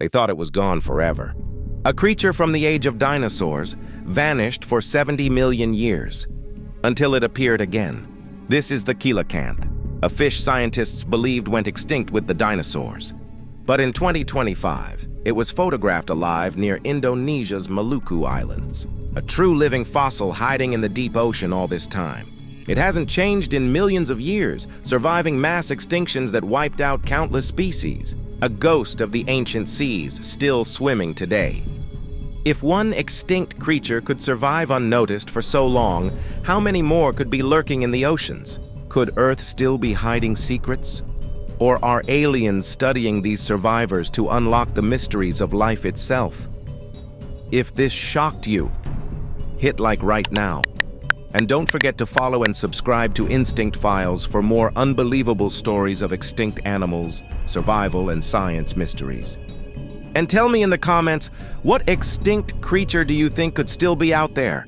They thought it was gone forever. A creature from the age of dinosaurs vanished for 70 million years, until it appeared again. This is the coelacanth, a fish scientists believed went extinct with the dinosaurs. But in 2025, it was photographed alive near Indonesia's Maluku Islands, a true living fossil hiding in the deep ocean all this time. It hasn't changed in millions of years, surviving mass extinctions that wiped out countless species, a ghost of the ancient seas still swimming today. If one extinct creature could survive unnoticed for so long, how many more could be lurking in the oceans? Could Earth still be hiding secrets? Or are aliens studying these survivors to unlock the mysteries of life itself? If this shocked you, hit like right now. And don't forget to follow and subscribe to Instinct Files for more unbelievable stories of extinct animals, survival, and science mysteries. And tell me in the comments, what extinct creature do you think could still be out there?